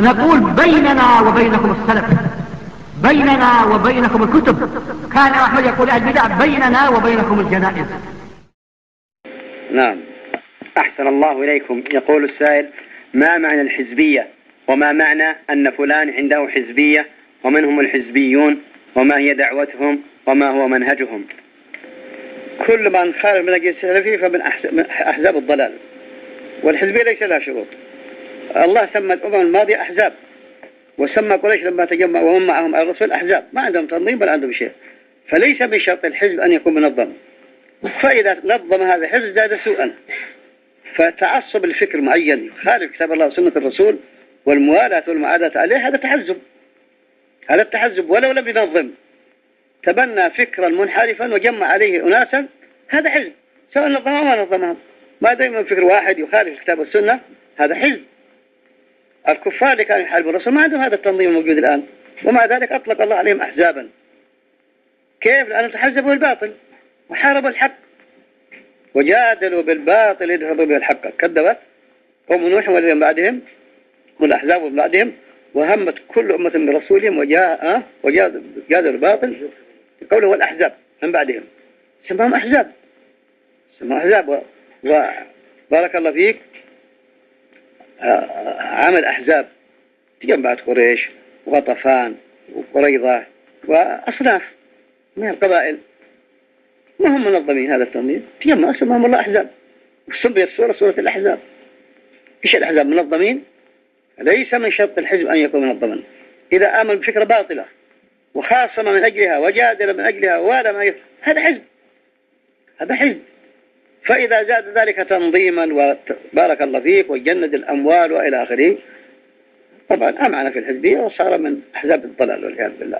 نقول بيننا وبينكم السلف بيننا وبينكم الكتب. كان أحمد يقول البدع بيننا وبينكم الجنائز. نعم. أحسن الله إليكم. يقول السائل ما معنى الحزبية؟ وما معنى أن فلان عنده حزبية؟ ومن هم الحزبيون؟ وما هي دعوتهم؟ وما هو منهجهم؟ كل من خالف منهج السلفي فمن أحزاب الضلال. والحزبية ليس لها شروط. الله سمى الأمم الماضية أحزاب. وسمى قريش لما تجمع وهم معهم الرسول أحزاب. ما عندهم تنظيم ولا عندهم شيء. فليس من شرط الحزب أن يكون منظم فإذا نظم هذا الحزب زاد سوءا. فتعصب لفكر معين خالف كتاب الله وسنة الرسول والموالاة والمعاداة عليه هذا تحزب هذا التحزب ولو لم ينظم. تبنى فكرا منحرفا وجمع عليه أناسا هذا حزب. سواء نظمه ما نظمهم ما دائما فكر واحد يخالف الكتاب والسنة هذا حزب. الكفار اللي كانوا يحاربوا الرسول ما عندهم هذا التنظيم الموجود الآن. ومع ذلك أطلق الله عليهم أحزابا. كيف؟ لأنهم تحزبوا الباطل وحاربوا الحق. وجادلوا بالباطل يدحضوا به الحق. كذبت قوم نوح والذين بعدهم والأحزاب من بعدهم وهمت كل أمة برسولهم وجاء وجادلوا الباطل قوله والأحزاب من بعدهم. سماهم أحزاب. سماهم أحزاب. وبارك الله فيك. عمل أحزاب تجمعت قريش وغطفان وقريضة وأصناف من القبائل. ما هم منظمين هذا التنظيم؟ تجمع اسمهم الله أحزاب. وسميت السورة سورة الأحزاب. إيش الأحزاب؟ منظمين؟ ليس من شرط الحزب أن يكون منظما. إذا آمن بفكرة باطلة وخاصم من أجلها وجادل من أجلها ولا ما. هذا حزب. هذا حزب. فإذا زاد ذلك تنظيما وبارك الله فيك وجند الأموال وإلى آخره. طبعا أمعن في الحزبية وصار من أحزاب الضلال والعياذ بالله.